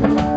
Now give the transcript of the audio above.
you.